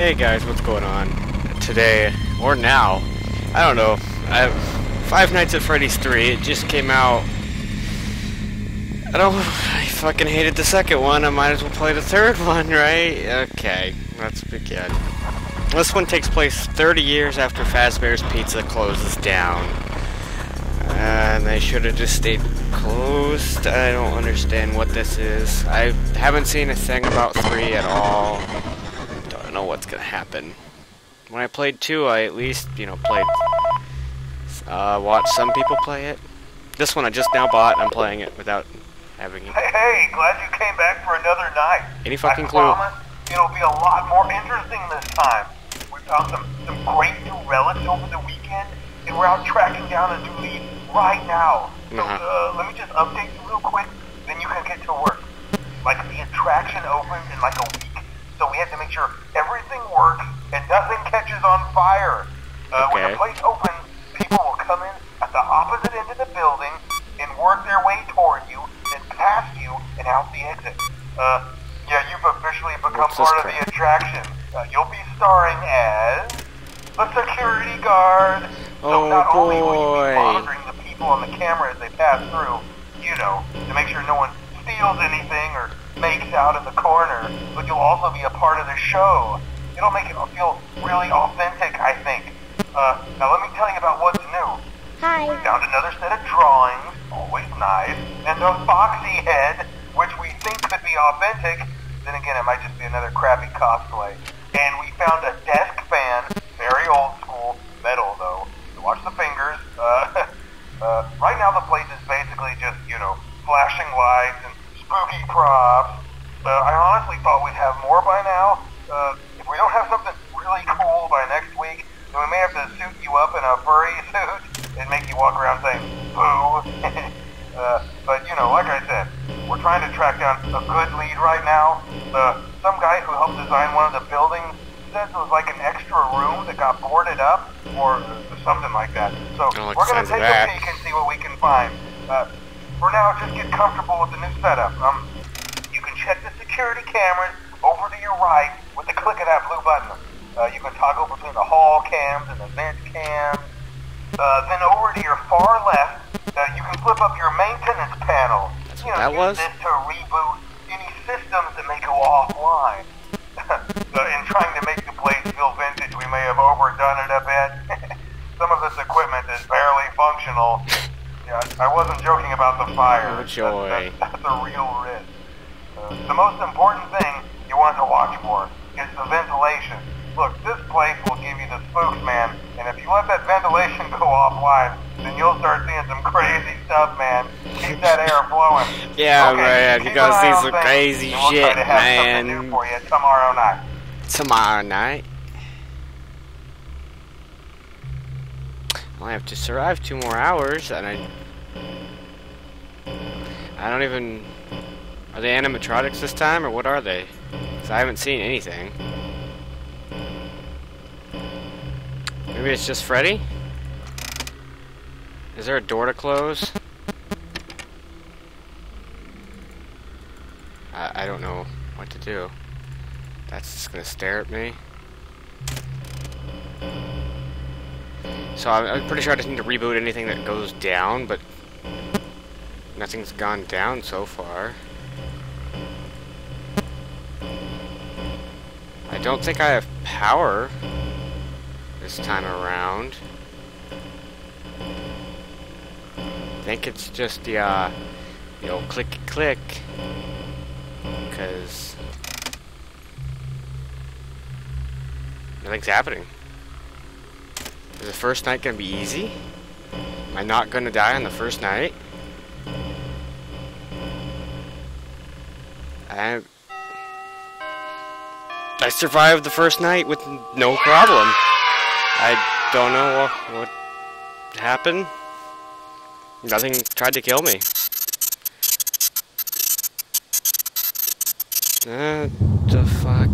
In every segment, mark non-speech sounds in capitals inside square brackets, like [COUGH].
Hey guys, what's going on? Today, or now, I don't know. I Five Nights at Freddy's 3, it just came out. I don't. I fucking hated the second one. I might as well play the third [LAUGHS] one, right? Okay, let's begin. This one takes place 30 years after Fazbear's Pizza closes down. And they should have just stayed closed. I don't understand what this is. I haven't seen a thing about 3 at all. Know what's gonna happen. When I played 2, I at least, you know, played... Uh, watched some people play it. This one I just now bought, I'm playing it without having it. Hey, hey, glad you came back for another night. Any fucking I clue? it'll be a lot more interesting this time. We found some, some great new relics over the weekend, and we're out tracking down a new lead right now. So, Uh-huh. uh, let me just update you real quick, then you can get to work. Like, the attraction opens in like a week, so we have to make sure everything works and nothing catches on fire. Uh, When the place opens, people will come in at the opposite end of the building and work their way toward you, then past you and out the exit. Uh, yeah, you've officially become What's part of the attraction. Uh, you'll be starring as the security guard. So Oh, not only will you boy. be monitoring the people on the camera as they pass through, you know, to make sure no one steals anything or makes out in the corner, but you'll also be a part of the show. It'll make it feel really authentic, I think. Uh, now let me tell you about what's new. Hi. We found another set of drawings, always nice, and a foxy head, which we think could be authentic. Then again, it might just be another crappy cosplay. And we found a desk fan, very old school, metal though. So watch the fingers. Uh, [LAUGHS] uh, right now the place is basically just, you know, flashing lights and spooky props. Uh, I honestly thought we'd have more by now. Uh, we don't have something really cool by next week, then we may have to suit you up in a furry [LAUGHS] suit and make you walk around saying boo. [LAUGHS] uh, but you know, like I said, we're trying to track down a good lead right now. Uh, some guy who helped design one of the buildings says it was like an extra room that got boarded up or something like that. So I don't like we're gonna take that. a peek and see what we can find. Uh, for now, just get comfortable with the new setup. Um, you can check the security cameras over to your right with the click of that blue button. Uh, you can toggle between the hall cams and the vent cams. Uh, then over to your far left, uh, you can flip up your maintenance panel. That's you know, that use was? this to reboot any systems that may go offline. [LAUGHS] in trying to make the place feel vintage, we may have overdone it a bit. [LAUGHS] Some of this equipment is barely functional. Yeah, I wasn't joking about the fire. Oh, joy. That's, that's, that's a real risk. Uh, the most important thing you want to watch for is the ventilation. Look, this place will give you the spooks, man, and if you let that ventilation [LAUGHS] go offline, then you'll start seeing some crazy stuff, man. Keep that air flowing. Yeah, okay, man, keep you an gotta see some crazy we'll try shit, to have something man. new for you tomorrow night. Tomorrow night. I have to survive two more hours, and I... I don't even... Are they animatronics this time, or what are they? I haven't seen anything. Maybe it's just Freddy? Is there a door to close? I, I don't know what to do. That's just gonna stare at me. So I'm, I'm pretty sure I just need to reboot anything that goes down, but nothing's gone down so far. Don't think I have power this time around. I think it's just the, uh, the old click click. Because nothing's happening. Is the first night gonna be easy? Am I not gonna die on the first night? I I survived the first night with no problem. I don't know what, what happened. Nothing tried to kill me. Uh, the fuck?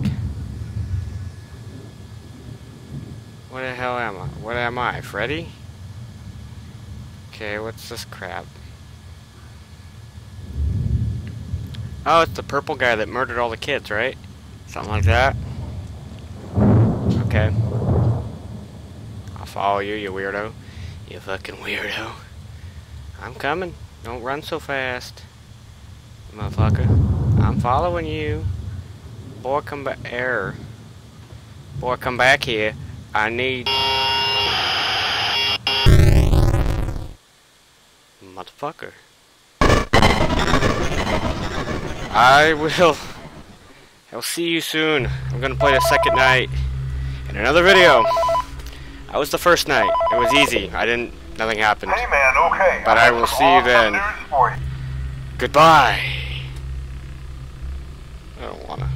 What the hell am I? What am I? Freddy? Okay, what's this crap? Oh, it's the purple guy that murdered all the kids, right? Something like that. Okay. I'll follow you, you weirdo. You fucking weirdo. I'm coming. Don't run so fast. Motherfucker. I'm following you. Boy, come back. Error. Boy, come back here. I need... Motherfucker. I will... I'll see you soon. I'm gonna play the second night in another video. That was the first night. It was easy. I didn't... Nothing happened. Hey man, okay. But I will see you then. You. Goodbye. I don't wanna.